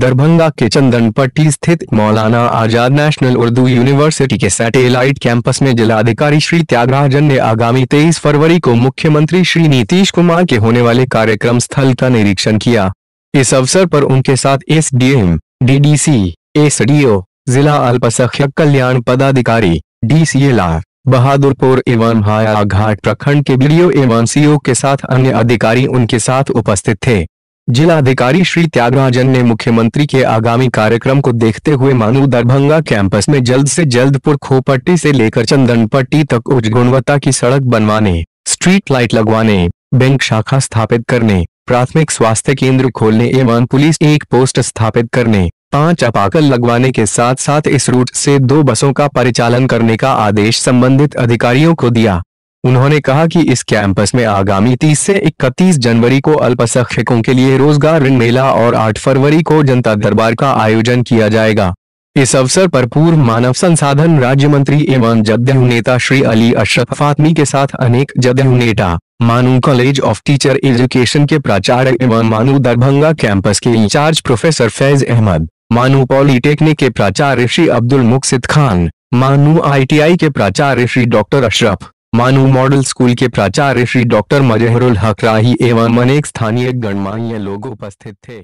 दरभंगा के चंदन पट्टी स्थित Maulana Azad national Urdu university के सैटेलाइट कैंपस में जिलाधिकारी श्री त्यागराजन ने आगामी 23 फरवरी को मुख्यमंत्री श्री नीतीश कुमार के होने वाले कार्यक्रम स्थल का निरीक्षण किया। इस अवसर पर उनके साथ S D M D D C S D O जिला अल्पसंख्यक कल्याण पदाधिकारी डी सी बहादुरपुर एवं हाया घाट प्रखंड के बीडीओ एवं सीओ के साथ अन्य अधिकारी उनके साथ उपस्थित थे। जिलाधिकारी श्री त्यागराजन ने मुख्यमंत्री के आगामी कार्यक्रम को देखते हुए मानू दरभंगा कैंपस में जल्द से जल्द पुरखोपट्टी से लेकर चंदन पट्टी तक उच्च गुणवत्ता की सड़क बनवाने, स्ट्रीट लाइट लगवाने, बैंक शाखा स्थापित करने, प्राथमिक स्वास्थ्य केंद्र खोलने एवं पुलिस एक पोस्ट स्थापित करने, पाँच अपाकल लगवाने के साथ साथ इस रूट से दो बसों का परिचालन करने का आदेश संबंधित अधिकारियों को दिया। उन्होंने कहा कि इस कैंपस में आगामी 30 से 31 जनवरी को अल्पसंख्यकों के लिए रोज़गार ऋण मेला और 8 फरवरी को जनता दरबार का आयोजन किया जाएगा। इस अवसर पर पूर्व मानव संसाधन राज्य मंत्री एवं जदयू नेता श्री अली अशरफ फातमी के साथ अनेक जदयू नेता, मानू कॉलेज ऑफ़ टीचर एजुकेशन के प्राचार्य एवं मानू दरभंगा कैंपस के in charge professor Faiz Ahmad, MANUU polytechnic के प्राचार्य श्री अब्दुल मुकसिद खान, मानू आईटीआई के प्राचार्य श्री डॉक्टर अशरफ मानू मॉडल स्कूल के प्राचार्य श्री डॉक्टर मजहरुल हकराही एवं अनेक स्थानीय गणमान्य लोग उपस्थित थे।